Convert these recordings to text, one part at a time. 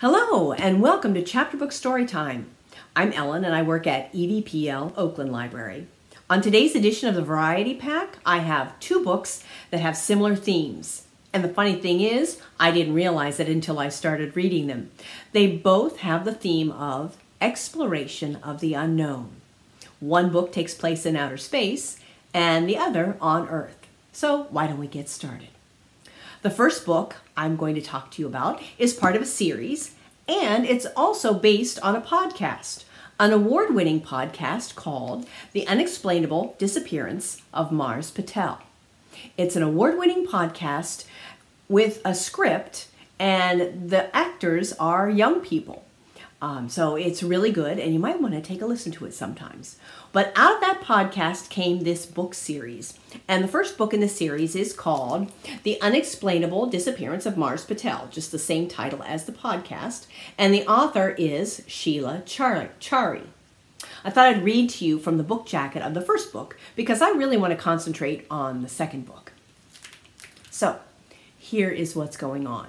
Hello, and welcome to Chapter Book Storytime. I'm Ellen, and I work at EVPL Oakland Library. On today's edition of the Variety Pack, I have two books that have similar themes. And the funny thing is, I didn't realize it until I started reading them. They both have the theme of exploration of the unknown. One book takes place in outer space, and the other on Earth. So, why don't we get started? The first book I'm going to talk to you about is part of a series, and it's also based on a podcast, an award winning podcast called The Unexplainable Disappearance of Mars Patel. It's an award winning podcast with a script, and the actors are young people. Um, so it's really good, and you might want to take a listen to it sometimes. But out of that podcast came this book series. And the first book in the series is called The Unexplainable Disappearance of Mars Patel, just the same title as the podcast. And the author is Sheela Chari. I thought I'd read to you from the book jacket of the first book because I really want to concentrate on the second book. So, here is what's going on.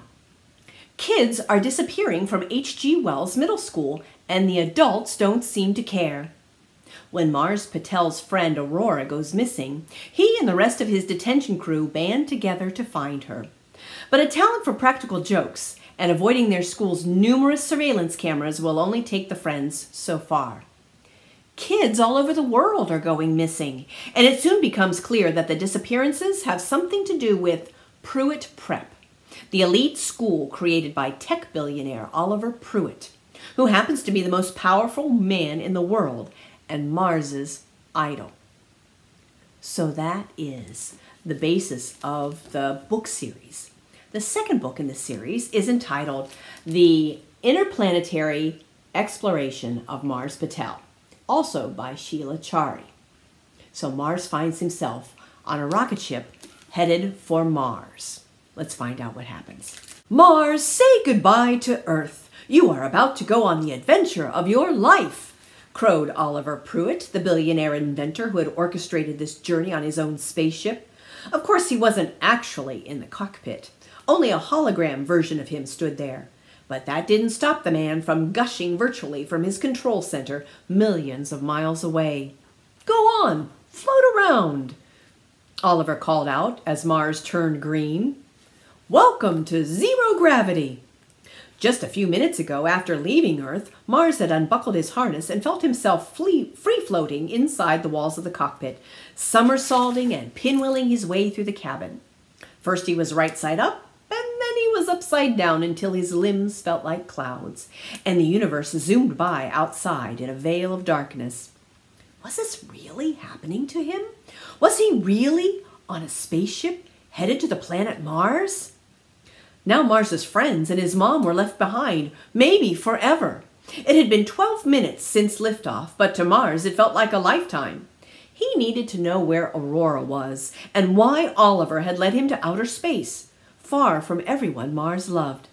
Kids are disappearing from H.G. Wells Middle School, and the adults don't seem to care. When Mars Patel's friend Aurora goes missing, he and the rest of his detention crew band together to find her. But a talent for practical jokes and avoiding their school's numerous surveillance cameras will only take the friends so far. Kids all over the world are going missing, and it soon becomes clear that the disappearances have something to do with Pruitt Prep the elite school created by tech billionaire Oliver Pruitt, who happens to be the most powerful man in the world and Mars's idol. So that is the basis of the book series. The second book in the series is entitled The Interplanetary Exploration of Mars Patel, also by Sheela Chari. So Mars finds himself on a rocket ship headed for Mars. Let's find out what happens. Mars, say goodbye to Earth. You are about to go on the adventure of your life, crowed Oliver Pruitt, the billionaire inventor who had orchestrated this journey on his own spaceship. Of course, he wasn't actually in the cockpit. Only a hologram version of him stood there. But that didn't stop the man from gushing virtually from his control center millions of miles away. Go on, float around, Oliver called out as Mars turned green. Welcome to zero gravity. Just a few minutes ago, after leaving Earth, Mars had unbuckled his harness and felt himself free floating inside the walls of the cockpit, somersaulting and pinwheeling his way through the cabin. First he was right side up, and then he was upside down until his limbs felt like clouds, and the universe zoomed by outside in a veil of darkness. Was this really happening to him? Was he really on a spaceship headed to the planet Mars? Now Mars's friends and his mom were left behind, maybe forever. It had been 12 minutes since liftoff, but to Mars it felt like a lifetime. He needed to know where Aurora was and why Oliver had led him to outer space, far from everyone Mars loved.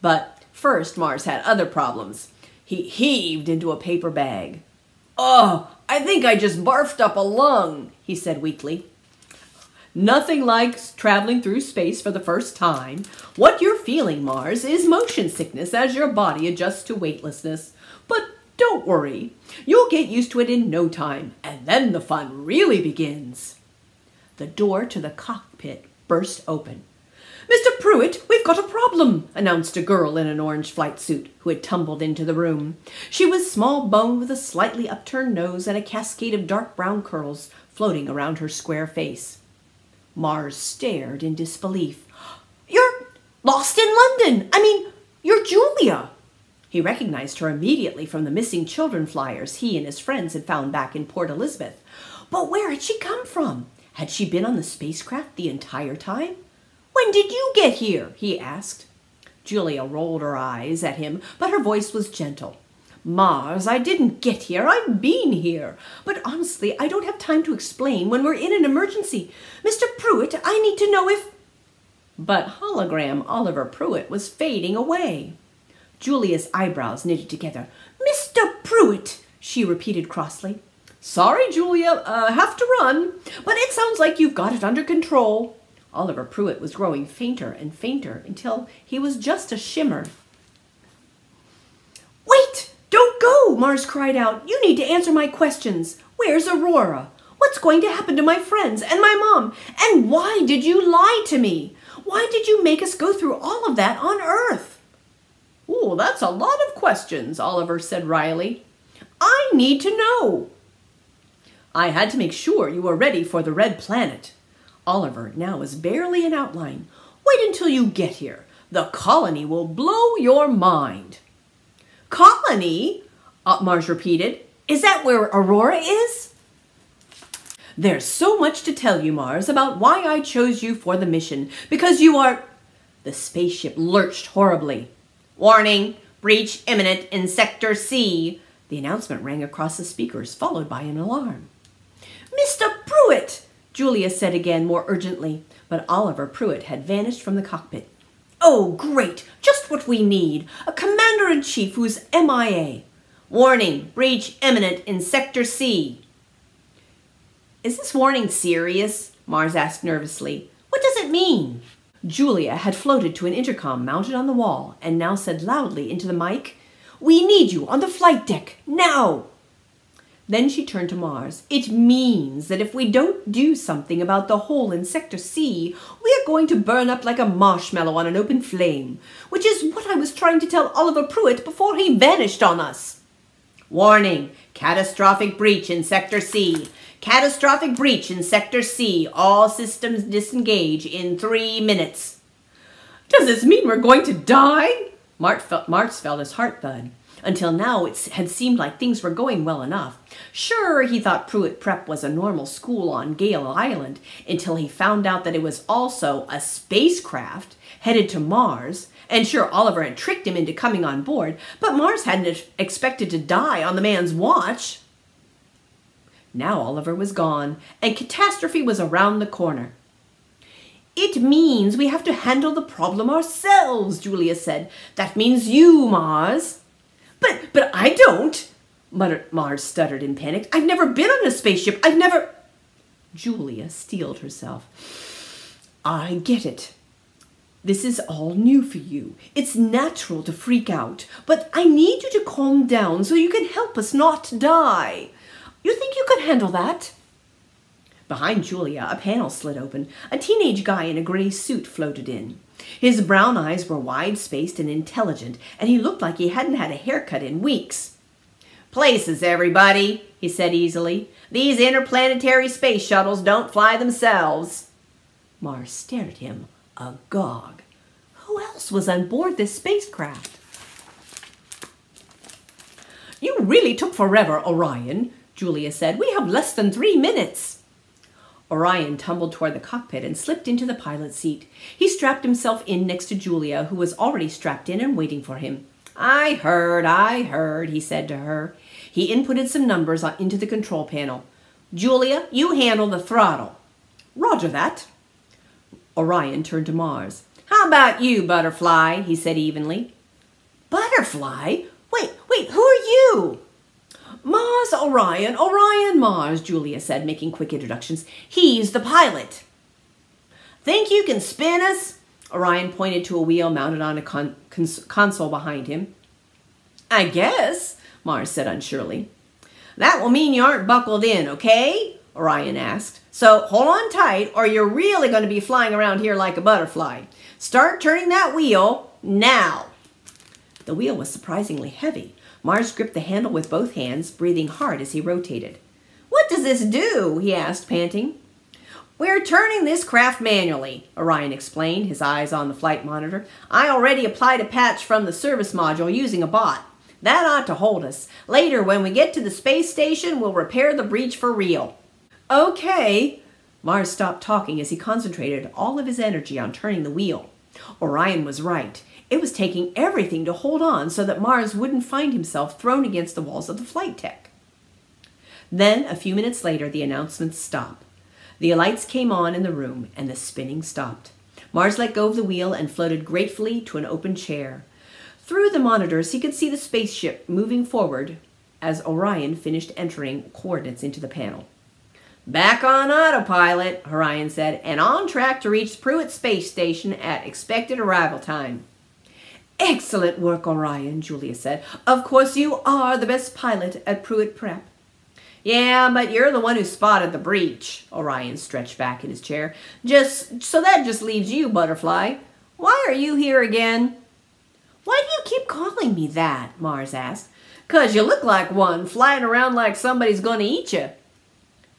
But first Mars had other problems. He heaved into a paper bag. Oh, I think I just barfed up a lung, he said weakly. Nothing like traveling through space for the first time. What you're feeling, Mars, is motion sickness as your body adjusts to weightlessness. But don't worry, you'll get used to it in no time, and then the fun really begins. The door to the cockpit burst open. Mr. Pruitt, we've got a problem, announced a girl in an orange flight suit who had tumbled into the room. She was small boned with a slightly upturned nose and a cascade of dark brown curls floating around her square face. Mars stared in disbelief. You're lost in London! I mean, you're Julia! He recognized her immediately from the missing children flyers he and his friends had found back in Port Elizabeth. But where had she come from? Had she been on the spacecraft the entire time? When did you get here? he asked. Julia rolled her eyes at him, but her voice was gentle. Mars, I didn't get here. I've been here. But honestly, I don't have time to explain when we're in an emergency. Mr. Pruitt, I need to know if. But hologram Oliver Pruitt was fading away. Julia's eyebrows knitted together. Mr. Pruitt, she repeated crossly. Sorry, Julia, uh, have to run, but it sounds like you've got it under control. Oliver Pruitt was growing fainter and fainter until he was just a shimmer go, Mars cried out. You need to answer my questions. Where's Aurora? What's going to happen to my friends and my mom? And why did you lie to me? Why did you make us go through all of that on Earth? Oh, that's a lot of questions, Oliver said wryly. I need to know. I had to make sure you were ready for the Red Planet. Oliver now is barely an outline. Wait until you get here. The colony will blow your mind. Colony? Uh, Mars repeated. Is that where Aurora is? There's so much to tell you, Mars, about why I chose you for the mission. Because you are... The spaceship lurched horribly. Warning! Breach imminent in Sector C. The announcement rang across the speakers, followed by an alarm. Mr. Pruitt! Julia said again more urgently, but Oliver Pruitt had vanished from the cockpit. Oh, great! Just what we need! A commander-in-chief who's MIA. Warning! Breach imminent in Sector C. Is this warning serious? Mars asked nervously. What does it mean? Julia had floated to an intercom mounted on the wall and now said loudly into the mic, We need you on the flight deck, now! Then she turned to Mars. It means that if we don't do something about the hole in Sector C, we are going to burn up like a marshmallow on an open flame, which is what I was trying to tell Oliver Pruitt before he vanished on us. Warning, catastrophic breach in Sector C. Catastrophic breach in Sector C. All systems disengage in three minutes. Does this mean we're going to die? Mart felt, Mart's felt his heart thud. Until now, it had seemed like things were going well enough. Sure, he thought Pruitt Prep was a normal school on Gale Island until he found out that it was also a spacecraft headed to Mars. And sure, Oliver had tricked him into coming on board, but Mars hadn't expected to die on the man's watch. Now Oliver was gone, and catastrophe was around the corner. It means we have to handle the problem ourselves, Julia said. That means you, Mars. But, but I don't, muttered Mars stuttered in panic. I've never been on a spaceship. I've never... Julia steeled herself. I get it. This is all new for you. It's natural to freak out, but I need you to calm down so you can help us not die. You think you could handle that? Behind Julia, a panel slid open. A teenage guy in a gray suit floated in. His brown eyes were wide-spaced and intelligent, and he looked like he hadn't had a haircut in weeks. Places, everybody, he said easily. These interplanetary space shuttles don't fly themselves. Mars stared at him, agog. Who else was on board this spacecraft? You really took forever, Orion, Julia said. We have less than three minutes. Orion tumbled toward the cockpit and slipped into the pilot's seat. He strapped himself in next to Julia, who was already strapped in and waiting for him. I heard, I heard, he said to her. He inputted some numbers into the control panel. Julia, you handle the throttle. Roger that. Orion turned to Mars. How about you, Butterfly? he said evenly. Butterfly? Wait, wait, who are you? Mars Orion, Orion Mars, Julia said, making quick introductions. He's the pilot. Think you can spin us? Orion pointed to a wheel mounted on a con cons console behind him. I guess, Mars said unsurely. That will mean you aren't buckled in, okay? Orion asked. So hold on tight or you're really going to be flying around here like a butterfly. Start turning that wheel now. The wheel was surprisingly heavy. Mars gripped the handle with both hands, breathing hard as he rotated. What does this do? he asked, panting. We're turning this craft manually, Orion explained, his eyes on the flight monitor. I already applied a patch from the service module using a bot. That ought to hold us. Later, when we get to the space station, we'll repair the breach for real. Okay. Mars stopped talking as he concentrated all of his energy on turning the wheel. Orion was right. It was taking everything to hold on so that Mars wouldn't find himself thrown against the walls of the flight deck. Then, a few minutes later, the announcements stopped. The lights came on in the room, and the spinning stopped. Mars let go of the wheel and floated gratefully to an open chair. Through the monitors, he could see the spaceship moving forward as Orion finished entering coordinates into the panel. Back on autopilot, Orion said, and on track to reach Pruitt Space Station at expected arrival time. Excellent work, Orion, Julia said. Of course you are the best pilot at Pruitt Prep. Yeah, but you're the one who spotted the breach. Orion stretched back in his chair. Just so that just leaves you, Butterfly. Why are you here again? Why do you keep calling me that? Mars asked. Cause you look like one, flying around like somebody's gonna eat you.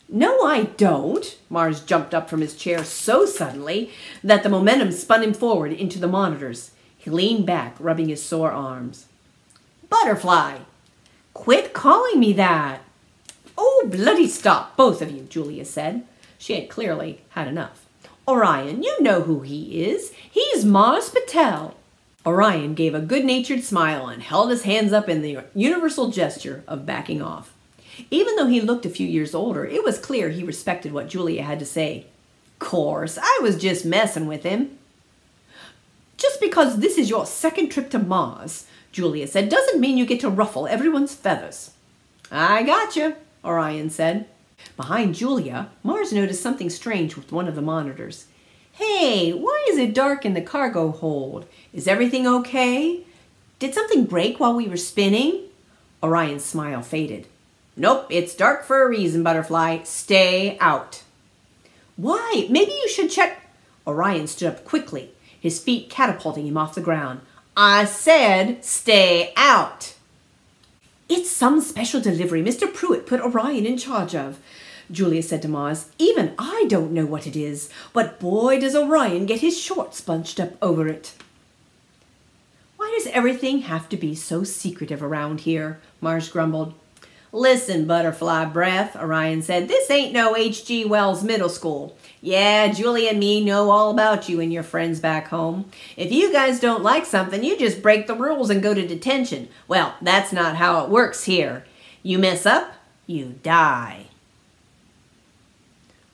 No, I don't. Mars jumped up from his chair so suddenly that the momentum spun him forward into the monitors. He leaned back, rubbing his sore arms. Butterfly, quit calling me that. Oh, bloody stop, both of you, Julia said. She had clearly had enough. Orion, you know who he is. He's Mars Patel. Orion gave a good-natured smile and held his hands up in the universal gesture of backing off. Even though he looked a few years older, it was clear he respected what Julia had to say. Course, I was just messing with him. Just because this is your second trip to Mars, Julia said, doesn't mean you get to ruffle everyone's feathers. I gotcha, Orion said. Behind Julia, Mars noticed something strange with one of the monitors. Hey, why is it dark in the cargo hold? Is everything okay? Did something break while we were spinning? Orion's smile faded. Nope, it's dark for a reason, Butterfly. Stay out. Why? Maybe you should check. Orion stood up quickly, his feet catapulting him off the ground. I said stay out. It's some special delivery Mr. Pruitt put Orion in charge of, Julia said to Mars. Even I don't know what it is, but boy does Orion get his shorts bunched up over it. Why does everything have to be so secretive around here? Mars grumbled. Listen, Butterfly Breath, Orion said, this ain't no H.G. Wells Middle School. Yeah, Julie and me know all about you and your friends back home. If you guys don't like something, you just break the rules and go to detention. Well, that's not how it works here. You mess up, you die.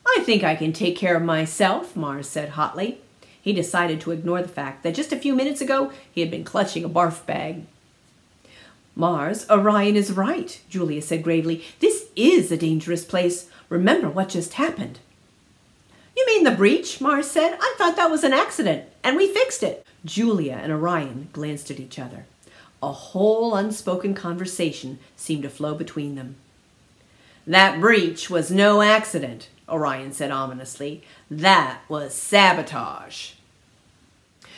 I think I can take care of myself, Mars said hotly. He decided to ignore the fact that just a few minutes ago he had been clutching a barf bag. Mars, Orion is right, Julia said gravely. This is a dangerous place. Remember what just happened. You mean the breach? Mars said. I thought that was an accident, and we fixed it. Julia and Orion glanced at each other. A whole unspoken conversation seemed to flow between them. That breach was no accident, Orion said ominously. That was sabotage.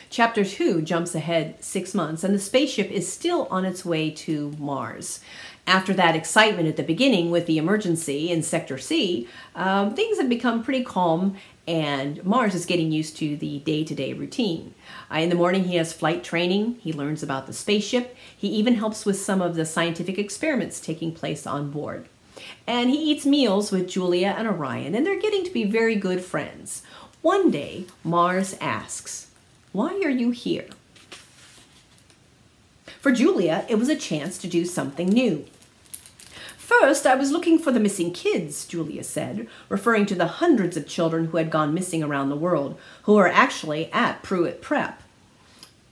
Chapter 2 jumps ahead six months, and the spaceship is still on its way to Mars. After that excitement at the beginning with the emergency in Sector C, um, things have become pretty calm, and Mars is getting used to the day to day routine. Uh, in the morning, he has flight training, he learns about the spaceship, he even helps with some of the scientific experiments taking place on board. And he eats meals with Julia and Orion, and they're getting to be very good friends. One day, Mars asks, why are you here? For Julia, it was a chance to do something new. First, I was looking for the missing kids, Julia said, referring to the hundreds of children who had gone missing around the world, who were actually at Pruitt Prep.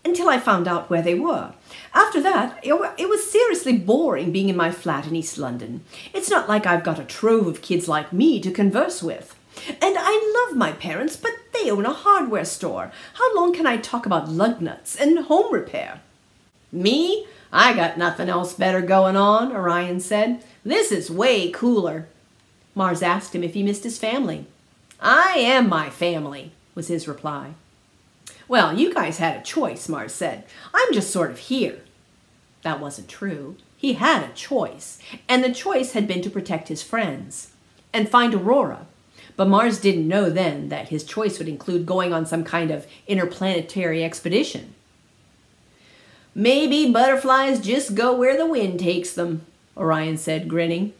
Until I found out where they were. After that, it was seriously boring being in my flat in East London. It's not like I've got a trove of kids like me to converse with. And I love my parents, but they own a hardware store. How long can I talk about lug nuts and home repair? Me? I got nothing else better going on, Orion said. This is way cooler. Mars asked him if he missed his family. I am my family, was his reply. Well, you guys had a choice, Mars said. I'm just sort of here. That wasn't true. He had a choice, and the choice had been to protect his friends and find Aurora, but Mars didn't know then that his choice would include going on some kind of interplanetary expedition. Maybe butterflies just go where the wind takes them, Orion said, grinning.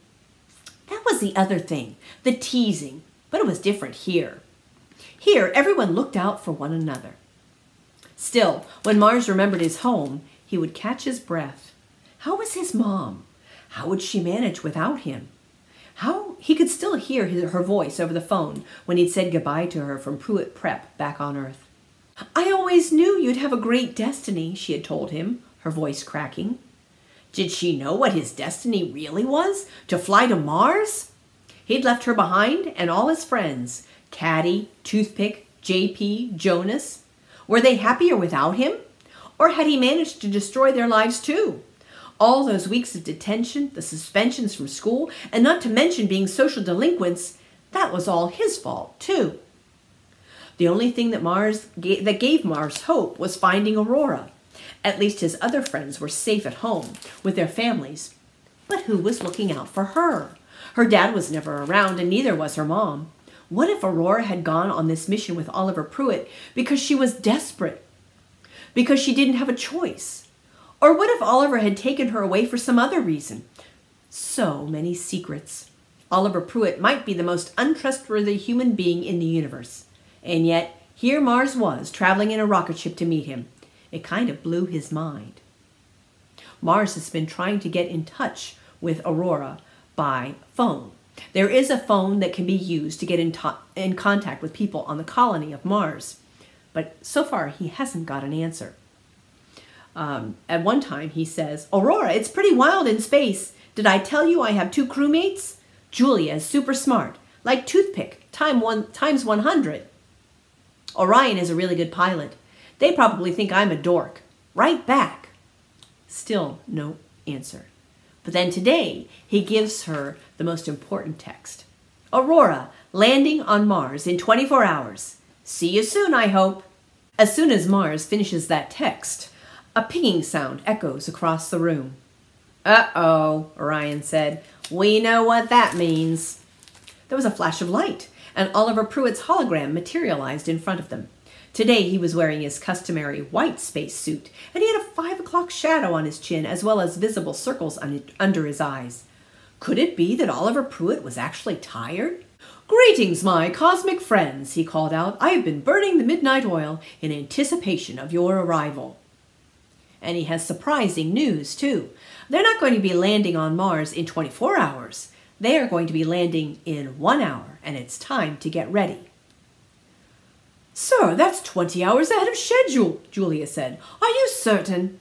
That was the other thing, the teasing, but it was different here. Here, everyone looked out for one another. Still, when Mars remembered his home, he would catch his breath. How was his mom? How would she manage without him? How he could still hear his, her voice over the phone when he'd said goodbye to her from Pruitt Prep back on Earth. I always knew you'd have a great destiny, she had told him, her voice cracking. Did she know what his destiny really was? To fly to Mars? He'd left her behind and all his friends, Caddie, Toothpick, JP, Jonas. Were they happier without him? Or had he managed to destroy their lives too? All those weeks of detention, the suspensions from school, and not to mention being social delinquents, that was all his fault too. The only thing that Mars that gave Mars hope was finding Aurora. At least his other friends were safe at home with their families. But who was looking out for her? Her dad was never around, and neither was her mom. What if Aurora had gone on this mission with Oliver Pruitt because she was desperate? Because she didn't have a choice? Or what if Oliver had taken her away for some other reason? So many secrets. Oliver Pruitt might be the most untrustworthy human being in the universe. And yet, here Mars was, traveling in a rocket ship to meet him. It kind of blew his mind. Mars has been trying to get in touch with Aurora by phone. There is a phone that can be used to get in, in contact with people on the colony of Mars, but so far he hasn't got an answer. Um, at one time, he says, Aurora, it's pretty wild in space. Did I tell you I have two crewmates? Julia is super smart, like toothpick, time one, times 100. Orion is a really good pilot. They probably think I'm a dork. Write back. Still no answer. But then today, he gives her the most important text. Aurora, landing on Mars in 24 hours. See you soon, I hope. As soon as Mars finishes that text, a pinging sound echoes across the room. Uh-oh, Orion said. We know what that means. There was a flash of light, and Oliver Pruitt's hologram materialized in front of them. Today he was wearing his customary white space suit, and he had a five o'clock shadow on his chin as well as visible circles under his eyes. Could it be that Oliver Pruitt was actually tired? Greetings, my cosmic friends, he called out. I have been burning the midnight oil in anticipation of your arrival. And he has surprising news, too. They're not going to be landing on Mars in 24 hours. They are going to be landing in one hour, and it's time to get ready. Sir, that's 20 hours ahead of schedule, Julia said. Are you certain?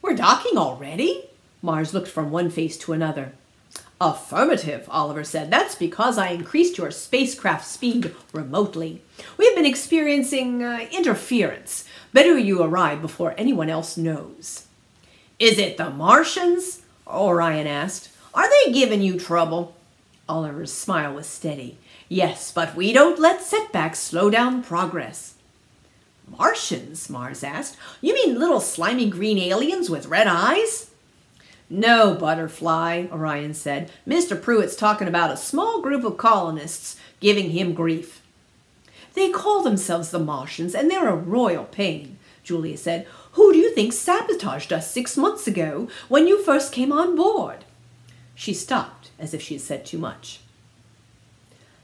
We're docking already? Mars looked from one face to another. Affirmative, Oliver said. That's because I increased your spacecraft speed remotely. We've been experiencing uh, interference. Better you arrive before anyone else knows. Is it the Martians? Orion asked. Are they giving you trouble? Oliver's smile was steady. Yes, but we don't let setbacks slow down progress. Martians? Mars asked. You mean little slimy green aliens with red eyes? No, Butterfly, Orion said. Mr. Pruitt's talking about a small group of colonists giving him grief. They call themselves the Martians, and they're a royal pain, Julia said. Who do you think sabotaged us six months ago when you first came on board? She stopped, as if she had said too much.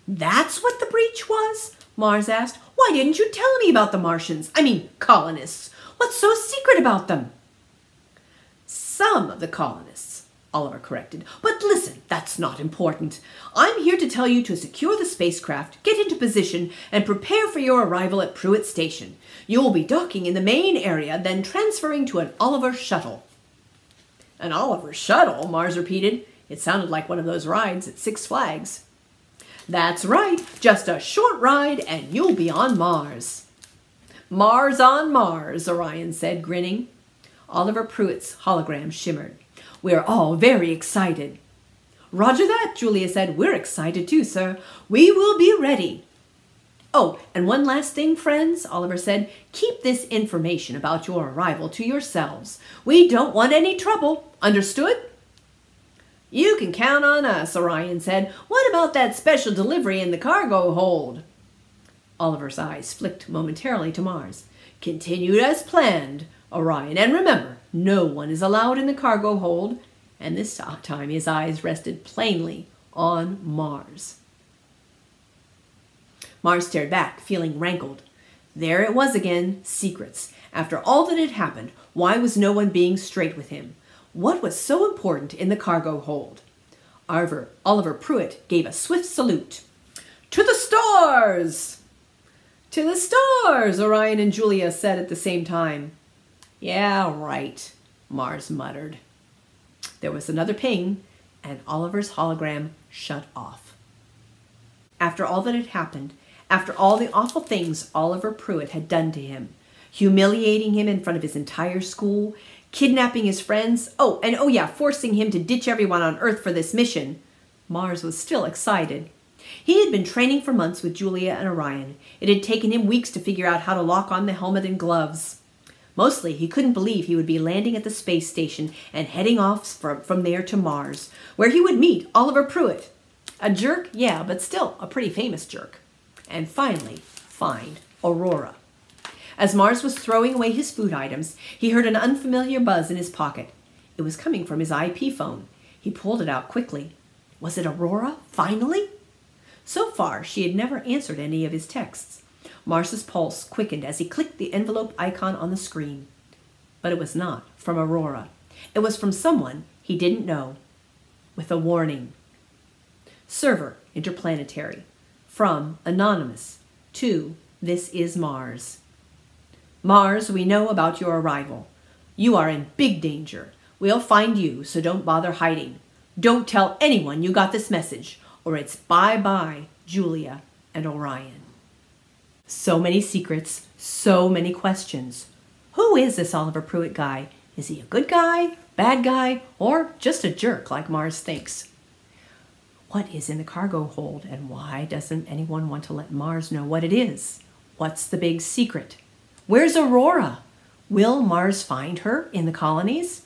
That's what the breach was? Mars asked. Why didn't you tell me about the Martians? I mean, colonists. What's so secret about them? Some of the colonists, Oliver corrected. But listen, that's not important. I'm here to tell you to secure the spacecraft, get into position, and prepare for your arrival at Pruitt Station. You will be docking in the main area, then transferring to an Oliver shuttle. An Oliver shuttle? Mars repeated. It sounded like one of those rides at Six Flags. That's right, just a short ride and you'll be on Mars. Mars on Mars, Orion said, grinning. Oliver Pruitt's hologram shimmered. We're all very excited. Roger that, Julia said. We're excited too, sir. We will be ready. Oh, and one last thing, friends, Oliver said. Keep this information about your arrival to yourselves. We don't want any trouble. Understood? You can count on us, Orion said. What about that special delivery in the cargo hold? Oliver's eyes flicked momentarily to Mars. Continued as planned, Orion. And remember, no one is allowed in the cargo hold. And this time his eyes rested plainly on Mars. Mars stared back, feeling rankled. There it was again, secrets. After all that had happened, why was no one being straight with him? What was so important in the cargo hold? Oliver, Oliver Pruitt gave a swift salute. To the stars! To the stars, Orion and Julia said at the same time. Yeah, right, Mars muttered. There was another ping, and Oliver's hologram shut off. After all that had happened, after all the awful things Oliver Pruitt had done to him, humiliating him in front of his entire school, kidnapping his friends, oh, and oh yeah, forcing him to ditch everyone on Earth for this mission, Mars was still excited. He had been training for months with Julia and Orion. It had taken him weeks to figure out how to lock on the helmet and gloves. Mostly, he couldn't believe he would be landing at the space station and heading off from, from there to Mars, where he would meet Oliver Pruitt. A jerk, yeah, but still a pretty famous jerk. And finally, find Aurora. As Mars was throwing away his food items, he heard an unfamiliar buzz in his pocket. It was coming from his IP phone. He pulled it out quickly. Was it Aurora, finally? So far, she had never answered any of his texts. Mars's pulse quickened as he clicked the envelope icon on the screen. But it was not from Aurora. It was from someone he didn't know, with a warning. Server Interplanetary. From Anonymous to This is Mars. Mars, we know about your arrival. You are in big danger. We'll find you, so don't bother hiding. Don't tell anyone you got this message, or it's bye bye, Julia and Orion. So many secrets, so many questions. Who is this Oliver Pruitt guy? Is he a good guy, bad guy, or just a jerk like Mars thinks? What is in the cargo hold, and why doesn't anyone want to let Mars know what it is? What's the big secret? Where's Aurora? Will Mars find her in the colonies?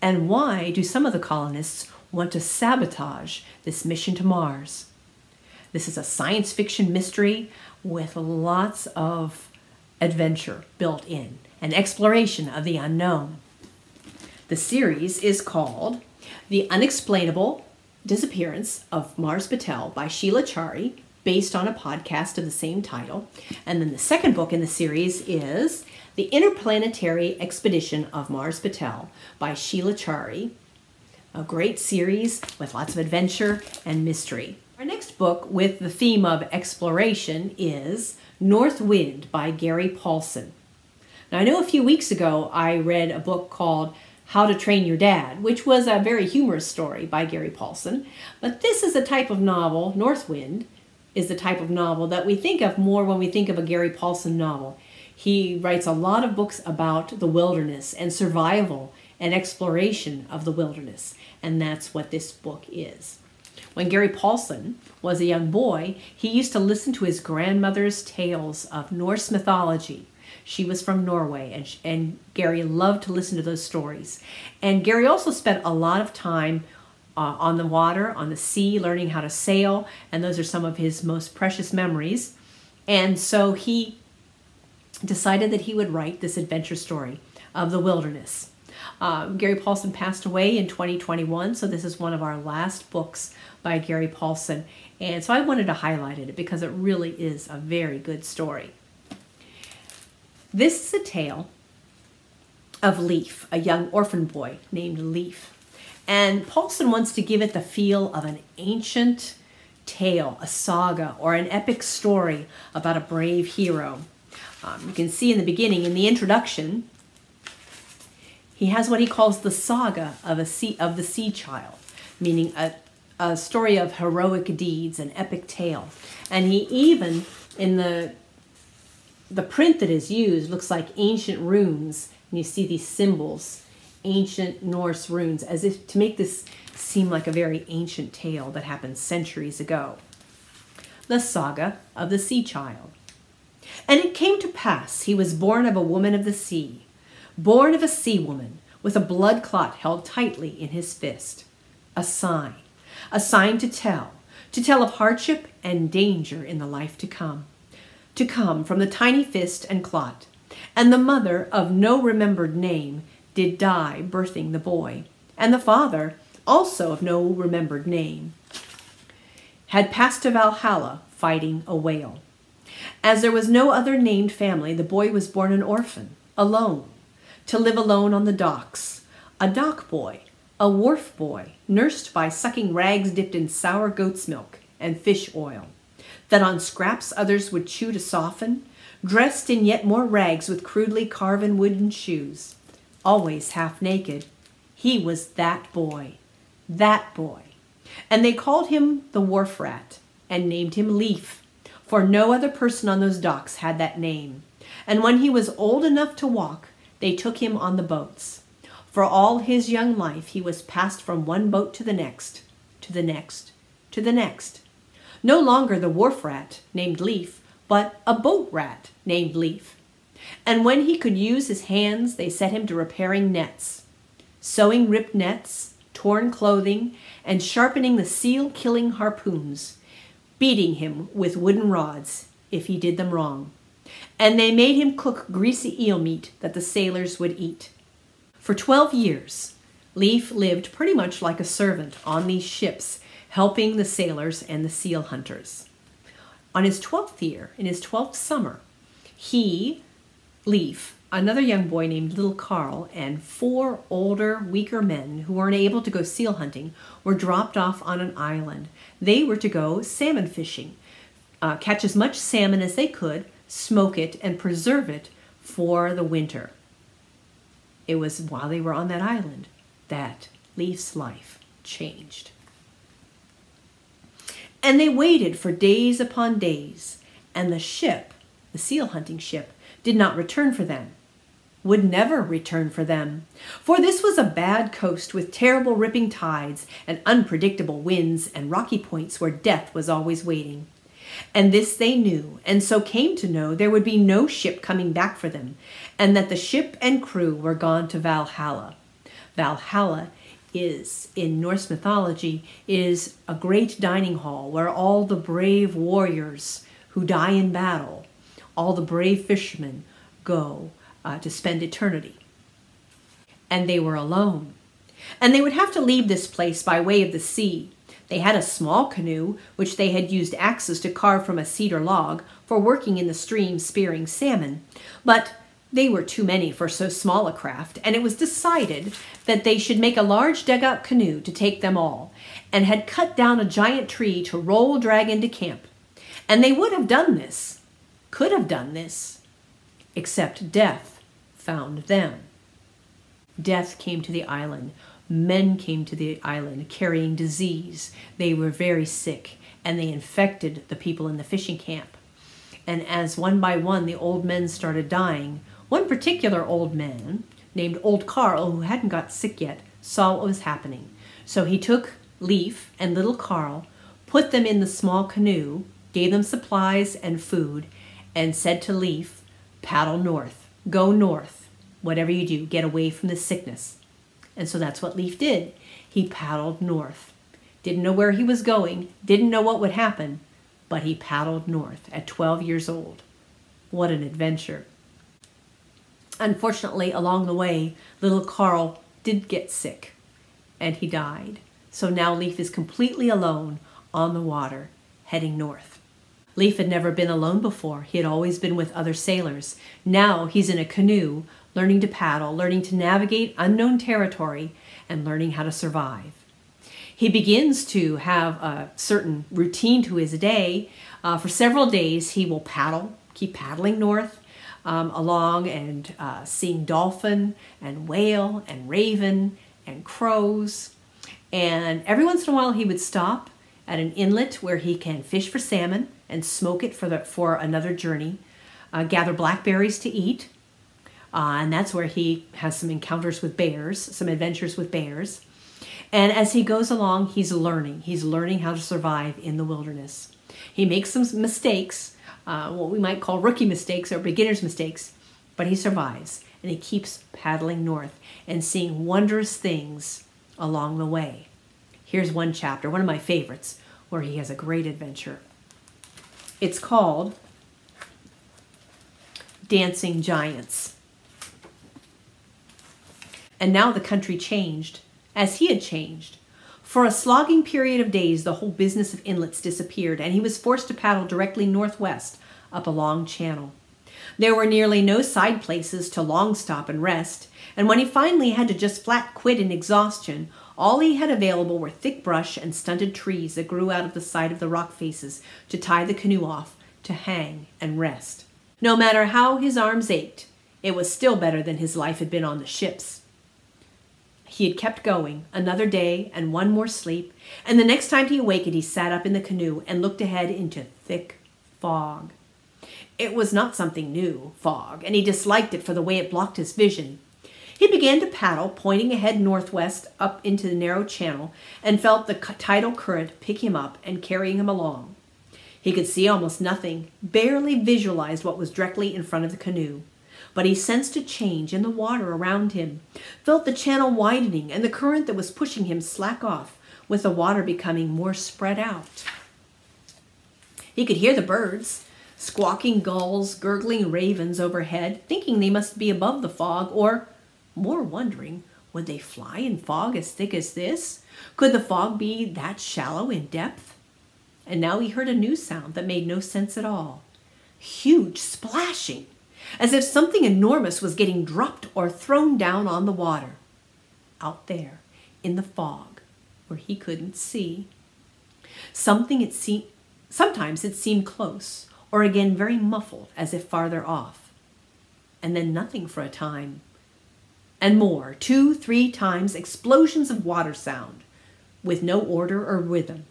And why do some of the colonists want to sabotage this mission to Mars? This is a science fiction mystery with lots of adventure built in, an exploration of the unknown. The series is called The Unexplainable Disappearance of Mars Patel by Sheela Chari, based on a podcast of the same title. And then the second book in the series is The Interplanetary Expedition of Mars Patel by Sheela Chari, a great series with lots of adventure and mystery. Our next book with the theme of exploration is North Wind by Gary Paulsen. Now, I know a few weeks ago I read a book called How to Train Your Dad, which was a very humorous story by Gary Paulsen. But this is a type of novel, North Wind is the type of novel that we think of more when we think of a Gary Paulsen novel. He writes a lot of books about the wilderness and survival and exploration of the wilderness, and that's what this book is. When Gary Paulsen was a young boy, he used to listen to his grandmother's tales of Norse mythology. She was from Norway, and, and Gary loved to listen to those stories. And Gary also spent a lot of time uh, on the water, on the sea, learning how to sail, and those are some of his most precious memories. And so he decided that he would write this adventure story of the wilderness. Uh, Gary Paulsen passed away in 2021, so this is one of our last books by Gary Paulsen. And so I wanted to highlight it because it really is a very good story. This is a tale of Leif, a young orphan boy named Leif. And Paulsen wants to give it the feel of an ancient tale, a saga, or an epic story about a brave hero. Um, you can see in the beginning, in the introduction, he has what he calls the saga of a sea of the sea child, meaning a, a story of heroic deeds, an epic tale. And he even in the the print that is used looks like ancient runes, and you see these symbols, ancient Norse runes, as if to make this seem like a very ancient tale that happened centuries ago. The saga of the sea child. And it came to pass he was born of a woman of the sea born of a sea woman, with a blood clot held tightly in his fist. A sign, a sign to tell, to tell of hardship and danger in the life to come. To come from the tiny fist and clot. And the mother of no remembered name did die birthing the boy, and the father, also of no remembered name, had passed to Valhalla fighting a whale. As there was no other named family, the boy was born an orphan, alone, to live alone on the docks, a dock boy, a wharf boy, nursed by sucking rags dipped in sour goat's milk and fish oil, that on scraps others would chew to soften, dressed in yet more rags with crudely carven wooden shoes, always half naked. He was that boy, that boy. And they called him the wharf rat and named him Leif, for no other person on those docks had that name and when he was old enough to walk, they took him on the boats. For all his young life, he was passed from one boat to the next, to the next, to the next. No longer the wharf rat named Leif, but a boat rat named Leif. And when he could use his hands, they set him to repairing nets, sewing ripped nets, torn clothing, and sharpening the seal killing harpoons, beating him with wooden rods if he did them wrong. And they made him cook greasy eel meat that the sailors would eat. For 12 years, Leif lived pretty much like a servant on these ships, helping the sailors and the seal hunters. On his 12th year, in his 12th summer, he, Leif, another young boy named Little Carl, and four older, weaker men who weren't able to go seal hunting were dropped off on an island. They were to go salmon fishing, uh, catch as much salmon as they could, smoke it, and preserve it for the winter. It was while they were on that island that Leif's life changed. And they waited for days upon days, and the ship, the seal hunting ship, did not return for them, would never return for them. For this was a bad coast with terrible ripping tides and unpredictable winds and rocky points where death was always waiting. And this they knew, and so came to know there would be no ship coming back for them, and that the ship and crew were gone to Valhalla. Valhalla is, in Norse mythology, is a great dining hall where all the brave warriors who die in battle, all the brave fishermen go uh, to spend eternity. And they were alone. And they would have to leave this place by way of the sea they had a small canoe, which they had used axes to carve from a cedar log for working in the stream spearing salmon. But they were too many for so small a craft, and it was decided that they should make a large dugout canoe to take them all, and had cut down a giant tree to roll drag into camp. And they would have done this, could have done this, except death found them. Death came to the island, Men came to the island carrying disease. They were very sick and they infected the people in the fishing camp. And as one by one the old men started dying, one particular old man, named Old Carl, who hadn't got sick yet, saw what was happening. So he took Leif and little Carl, put them in the small canoe, gave them supplies and food, and said to Leif, Paddle north, go north. Whatever you do, get away from the sickness. And so that's what Leif did. He paddled north. Didn't know where he was going, didn't know what would happen, but he paddled north at 12 years old. What an adventure. Unfortunately, along the way, little Carl did get sick and he died. So now Leif is completely alone on the water, heading north. Leif had never been alone before. He had always been with other sailors. Now he's in a canoe learning to paddle, learning to navigate unknown territory, and learning how to survive. He begins to have a certain routine to his day. Uh, for several days, he will paddle, keep paddling north um, along and uh, seeing dolphin and whale and raven and crows. And every once in a while, he would stop at an inlet where he can fish for salmon and smoke it for, the, for another journey, uh, gather blackberries to eat, uh, and that's where he has some encounters with bears, some adventures with bears. And as he goes along, he's learning. He's learning how to survive in the wilderness. He makes some mistakes, uh, what we might call rookie mistakes or beginner's mistakes, but he survives and he keeps paddling north and seeing wondrous things along the way. Here's one chapter, one of my favorites, where he has a great adventure. It's called Dancing Giants. And now the country changed, as he had changed. For a slogging period of days, the whole business of inlets disappeared, and he was forced to paddle directly northwest up a long channel. There were nearly no side places to long stop and rest, and when he finally had to just flat quit in exhaustion, all he had available were thick brush and stunted trees that grew out of the side of the rock faces to tie the canoe off, to hang and rest. No matter how his arms ached, it was still better than his life had been on the ships. He had kept going, another day and one more sleep, and the next time he awakened, he sat up in the canoe and looked ahead into thick fog. It was not something new, fog, and he disliked it for the way it blocked his vision. He began to paddle, pointing ahead northwest up into the narrow channel, and felt the tidal current pick him up and carrying him along. He could see almost nothing, barely visualized what was directly in front of the canoe. But he sensed a change in the water around him, felt the channel widening and the current that was pushing him slack off, with the water becoming more spread out. He could hear the birds, squawking gulls, gurgling ravens overhead, thinking they must be above the fog, or, more wondering, would they fly in fog as thick as this? Could the fog be that shallow in depth? And now he heard a new sound that made no sense at all huge splashing, as if something enormous was getting dropped or thrown down on the water. Out there, in the fog, where he couldn't see. Something it seemed sometimes it seemed close, or again very muffled, as if farther off. And then nothing for a time. And more, two, three times explosions of water sound, with no order or rhythm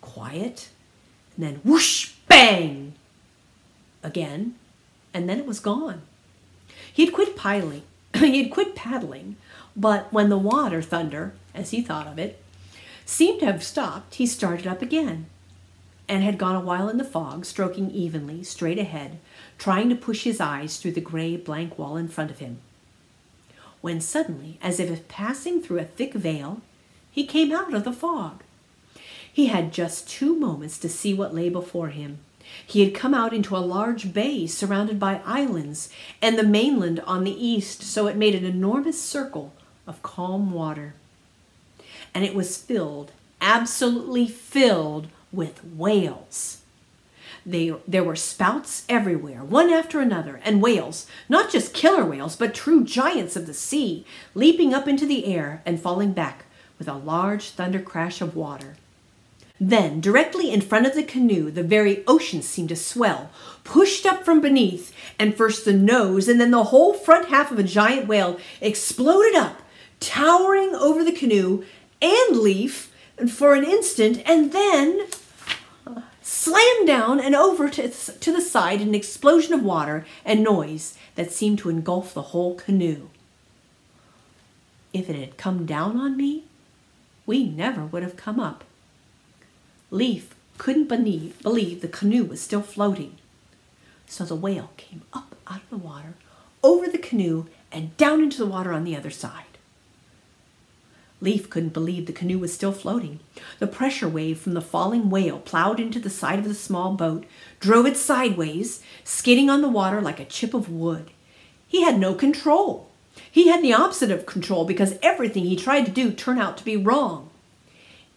quiet, and then whoosh, bang, again, and then it was gone. He had quit piling, he had quit paddling, but when the water thunder, as he thought of it, seemed to have stopped, he started up again and had gone a while in the fog, stroking evenly, straight ahead, trying to push his eyes through the gray blank wall in front of him. When suddenly, as if passing through a thick veil, he came out of the fog. He had just two moments to see what lay before him. He had come out into a large bay surrounded by islands and the mainland on the east, so it made an enormous circle of calm water. And it was filled, absolutely filled, with whales. They, there were spouts everywhere, one after another, and whales, not just killer whales, but true giants of the sea, leaping up into the air and falling back with a large thunder crash of water. Then, directly in front of the canoe, the very ocean seemed to swell, pushed up from beneath, and first the nose and then the whole front half of a giant whale exploded up, towering over the canoe and Leif for an instant, and then slammed down and over to, to the side in an explosion of water and noise that seemed to engulf the whole canoe. If it had come down on me, we never would have come up. Leif couldn't believe, believe the canoe was still floating. So the whale came up out of the water, over the canoe, and down into the water on the other side. Leif couldn't believe the canoe was still floating. The pressure wave from the falling whale plowed into the side of the small boat, drove it sideways, skidding on the water like a chip of wood. He had no control. He had the opposite of control because everything he tried to do turned out to be wrong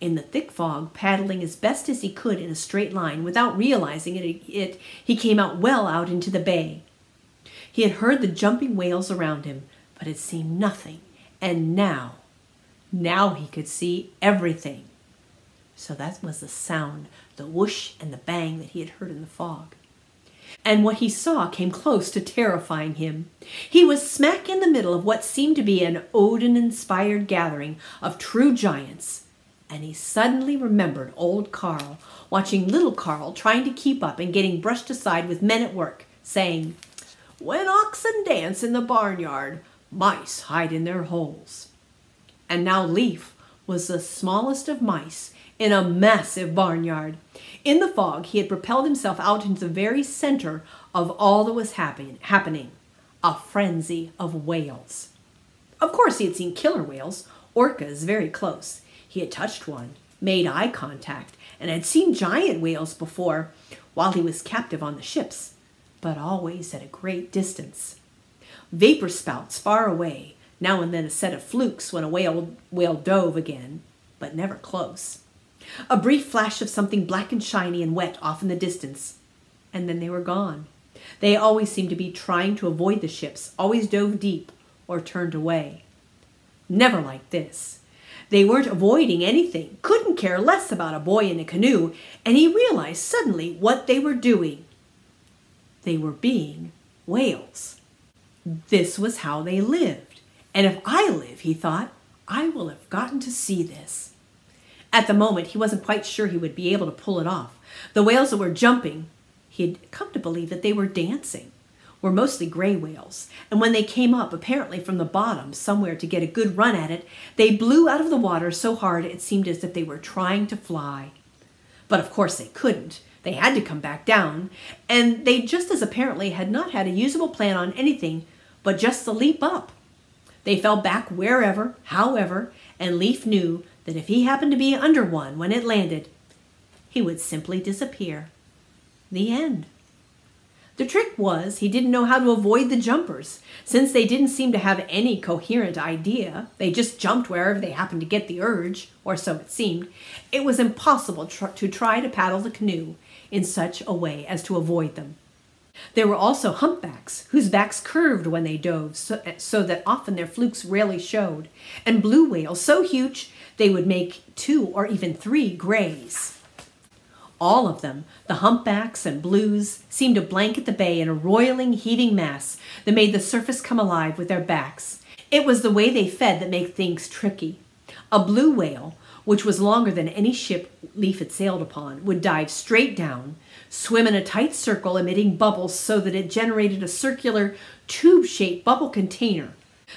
in the thick fog, paddling as best as he could in a straight line. Without realizing it, it, he came out well out into the bay. He had heard the jumping whales around him, but had seen nothing. And now, now he could see everything. So that was the sound, the whoosh and the bang that he had heard in the fog. And what he saw came close to terrifying him. He was smack in the middle of what seemed to be an Odin inspired gathering of true giants and he suddenly remembered old Carl, watching little Carl trying to keep up and getting brushed aside with men at work, saying, When oxen dance in the barnyard, mice hide in their holes. And now Leif was the smallest of mice in a massive barnyard. In the fog, he had propelled himself out into the very center of all that was happen happening a frenzy of whales. Of course, he had seen killer whales, orcas, very close. He had touched one, made eye contact, and had seen giant whales before while he was captive on the ships, but always at a great distance. Vapor spouts far away, now and then a set of flukes when a whale, whale dove again, but never close. A brief flash of something black and shiny and wet off in the distance, and then they were gone. They always seemed to be trying to avoid the ships, always dove deep or turned away. Never like this. They weren't avoiding anything, couldn't care less about a boy in a canoe, and he realized suddenly what they were doing. They were being whales. This was how they lived. And if I live, he thought, I will have gotten to see this. At the moment, he wasn't quite sure he would be able to pull it off. The whales that were jumping, He had come to believe that they were dancing, were mostly gray whales, and when they came up, apparently from the bottom somewhere to get a good run at it, they blew out of the water so hard it seemed as if they were trying to fly. But of course they couldn't. They had to come back down, and they just as apparently had not had a usable plan on anything but just the leap up. They fell back wherever, however, and Leif knew that if he happened to be under one when it landed, he would simply disappear. The end. The trick was he didn't know how to avoid the jumpers. Since they didn't seem to have any coherent idea, they just jumped wherever they happened to get the urge, or so it seemed, it was impossible tr- to try to paddle the canoe in such a way as to avoid them. There were also humpbacks, whose backs curved when they dove, so, so, that often their flukes rarely showed, and blue whales so huge they would make two or even three grays. All of them, the humpbacks and blues, seemed to blanket the bay in a roiling, heaving mass that made the surface come alive with their backs. It was the way they fed that made things tricky. A blue whale, which was longer than any ship Leif had sailed upon, would dive straight down, swim in a tight circle emitting bubbles so that it generated a circular tube shaped bubble container,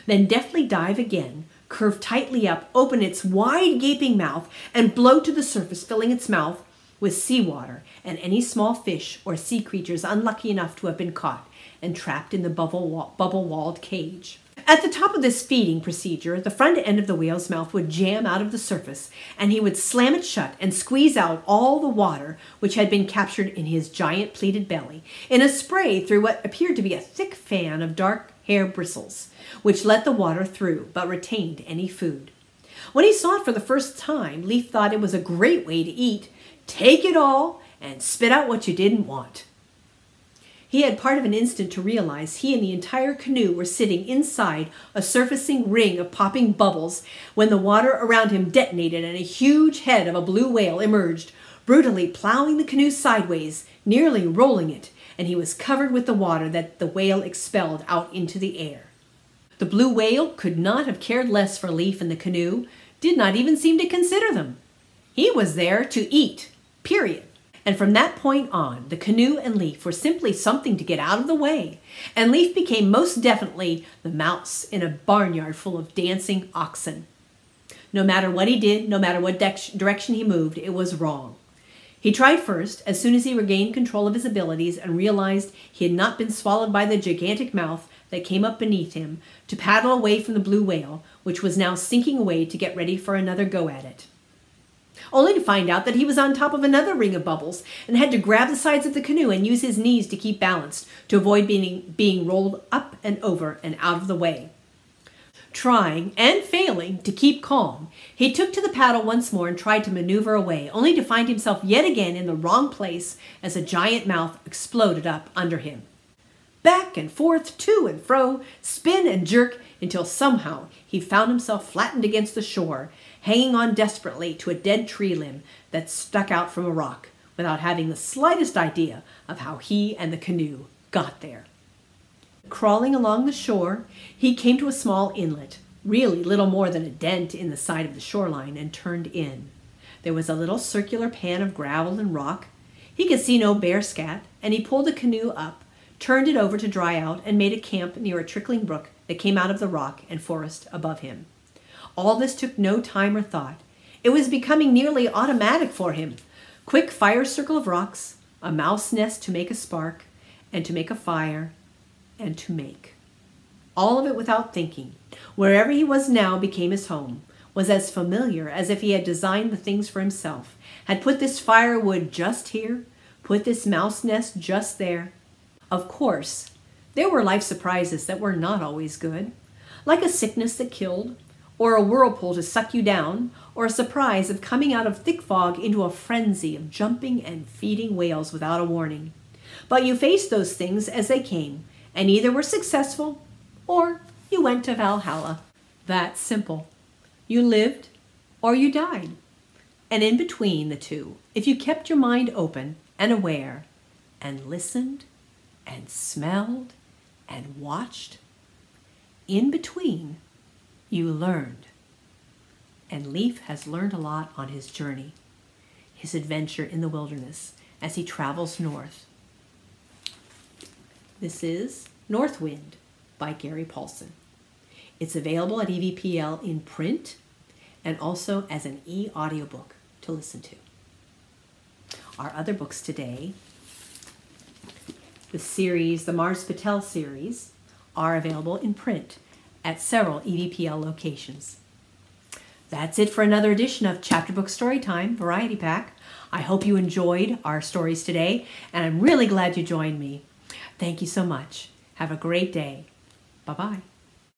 then deftly dive again, curve tightly up, open its wide gaping mouth, and blow to the surface, filling its mouth with seawater and any small fish or sea creatures unlucky enough to have been caught and trapped in the bubble bubble-walled cage. At the top of this feeding procedure, the front end of the whale's mouth would jam out of the surface, and he would slam it shut and squeeze out all the water which had been captured in his giant pleated belly in a spray through what appeared to be a thick fan of dark hair bristles, which let the water through but retained any food. When he saw it for the first time, Leif thought it was a great way to eat. Take it all and spit out what you didn't want. He had part of an instant to realize he and the entire canoe were sitting inside a surfacing ring of popping bubbles when the water around him detonated and a huge head of a blue whale emerged, brutally plowing the canoe sideways, nearly rolling it, and he was covered with the water that the whale expelled out into the air. The blue whale could not have cared less for Leif and the canoe, did not even seem to consider them. He was there to eat, period. And from that point on, the canoe and Leif were simply something to get out of the way, and Leif became most definitely the mouse in a barnyard full of dancing oxen. No matter what he did, no matter what direction he moved, it was wrong. He tried first, as soon as he regained control of his abilities and realized he had not been swallowed by the gigantic mouth that came up beneath him, to paddle away from the blue whale, which was now sinking away to get ready for another go at it only to find out that he was on top of another ring of bubbles and had to grab the sides of the canoe and use his knees to keep balanced to avoid being, being rolled up and over and out of the way. Trying and failing to keep calm, he took to the paddle once more and tried to maneuver away, only to find himself yet again in the wrong place as a giant mouth exploded up under him. Back and forth, to and fro, spin and jerk, until somehow he found himself flattened against the shore hanging on desperately to a dead tree limb that stuck out from a rock without having the slightest idea of how he and the canoe got there. Crawling along the shore, he came to a small inlet, really little more than a dent in the side of the shoreline, and turned in. There was a little circular pan of gravel and rock. He could see no bear scat, and he pulled the canoe up, turned it over to dry out, and made a camp near a trickling brook that came out of the rock and forest above him. All this took no time or thought. It was becoming nearly automatic for him. Quick fire circle of rocks, a mouse nest to make a spark, and to make a fire, and to make. All of it without thinking. Wherever he was now became his home, was as familiar as if he had designed the things for himself, had put this firewood just here, put this mouse nest just there. Of course, there were life surprises that were not always good, like a sickness that killed, or a whirlpool to suck you down, or a surprise of coming out of thick fog into a frenzy of jumping and feeding whales without a warning. But you faced those things as they came, and either were successful or you went to Valhalla. That simple. You lived or you died. And in between the two, if you kept your mind open and aware, and listened and smelled and watched, in between, you learned. And Leif has learned a lot on his journey, his adventure in the wilderness as he travels north. This is Northwind by Gary Paulsen. It's available at EVPL in print and also as an e-audiobook to listen to. Our other books today, the series, the Mars Patel series, are available in print at several EVPL locations. That's it for another edition of Chapter Book Storytime Variety Pack. I hope you enjoyed our stories today, and I'm really glad you joined me. Thank you so much. Have a great day. Bye bye.